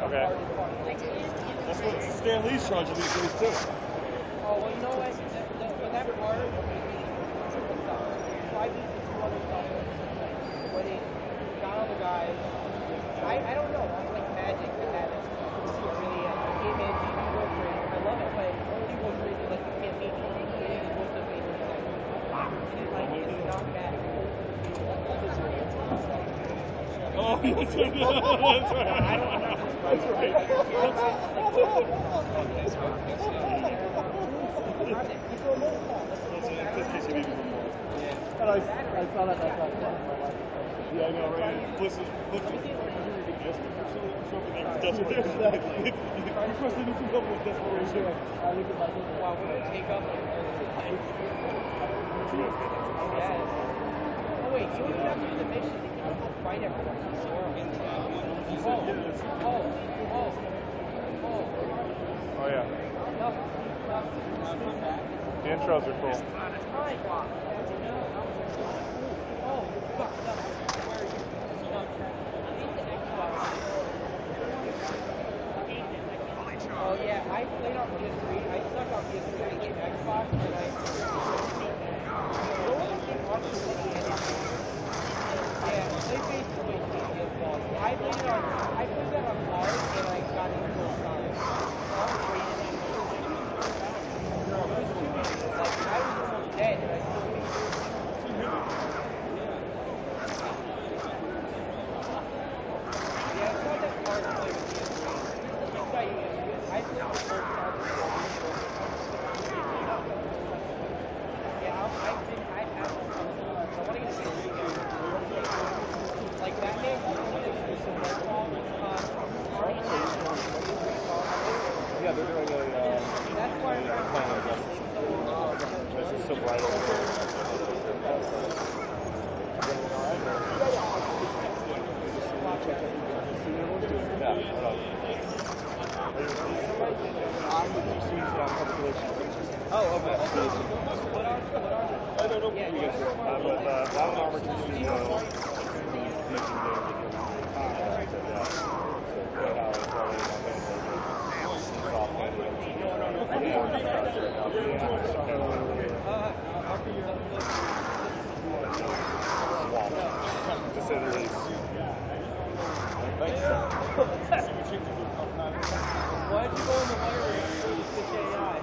Okay. That's what Stan Lee's charging these days too. Oh, well, you know what? When that. So I two other the guys, I, I don't know. I'm like magic with that. It's really, uh, came in, beat me real great. I love it, but only real great is like you can't beat me. And then he goes to face and he's like, ah, and he's like, it's not bad. Oh, that's right. That's right. That's right. That's it. Just in you need one more. And I, I saw that I. Yeah, I know, right? Bliss is. You're supposed to do some with desperation. I look at my. Wow, we're take up like Yes. Oh you Oh, oh, oh, oh, yeah. No, no. The intros are cool. Oh, fuck, no. Where are you? No. He's the Xbox. Oh yeah, I played on PS3. I suck on PS3. I get Xbox and I. No one can argue with me anything. Yeah, they basically beat me as boss. I played it on. I played that on hard and I got it full time. I was waiting. It was stupid. Like I was almost dead and I still beat it. Yeah, it's not that hard to play with PS3. It's got you used to it. I played the first time before. Yeah, I'll, I've been, I have, I want to get a PS3 again. Like Batman, there's some Red Ball, uh, Army Yeah, they're doing a. Uh, That's why I'm. I'm relations. Oh, okay. I don't know guys are, uh, Armor continues to go. Making games. Ah, yeah. So, right now, it's probably not gonna take it. Soft landing. Swamp. Say the Why'd you go in the and do the 6 AI?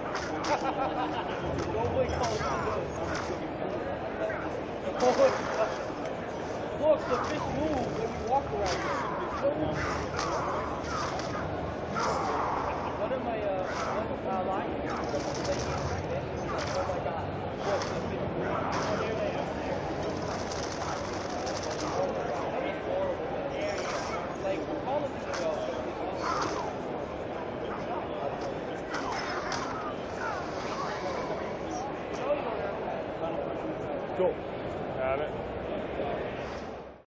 Nobody calls it Look, the fish move when you walk around. go.